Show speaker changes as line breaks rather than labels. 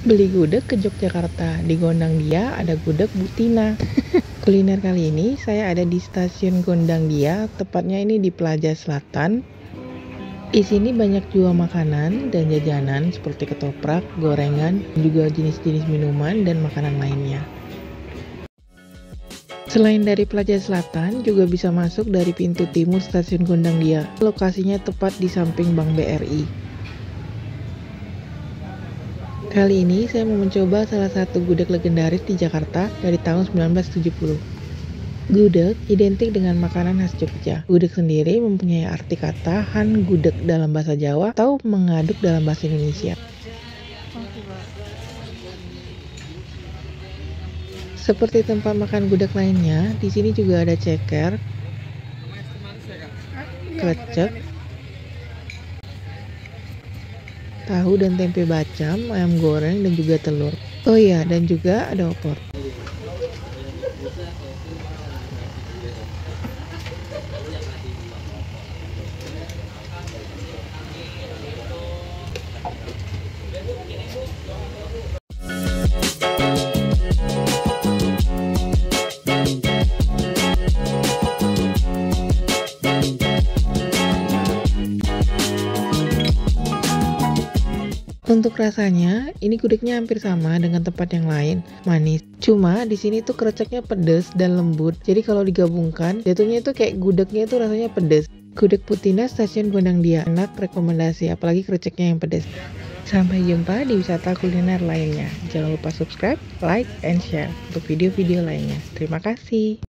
Beli gudeg ke Yogyakarta. Di Gondang Dia ada gudeg Butina. Kuliner kali ini saya ada di stasiun Gondang Dia, tepatnya ini di Plaza Selatan. Di sini banyak jual makanan dan jajanan seperti ketoprak, gorengan, juga jenis-jenis minuman dan makanan lainnya. Selain dari Plaza Selatan, juga bisa masuk dari pintu timur stasiun Gondang Dia. Lokasinya tepat di samping Bank BRI. Kali ini saya mau mencoba salah satu gudeg legendaris di Jakarta dari tahun 1970. Gudeg identik dengan makanan khas Jogja. Gudeg sendiri mempunyai arti kata han gudeg dalam bahasa Jawa atau mengaduk dalam bahasa Indonesia. Seperti tempat makan gudeg lainnya, di sini juga ada ceker, krecek, tahu dan tempe bacam, ayam goreng, dan juga telur. Oh iya, dan juga ada opor. Untuk rasanya, ini gudegnya hampir sama dengan tempat yang lain, manis. Cuma di sini tuh kreceknya pedes dan lembut. Jadi kalau digabungkan, jatuhnya itu kayak gudegnya itu rasanya pedes. Gudeg Putina Stasiun Gondang Dia enak rekomendasi, apalagi kreceknya yang pedes. Sampai jumpa di wisata kuliner lainnya. Jangan lupa subscribe, like, and share untuk video-video lainnya. Terima kasih.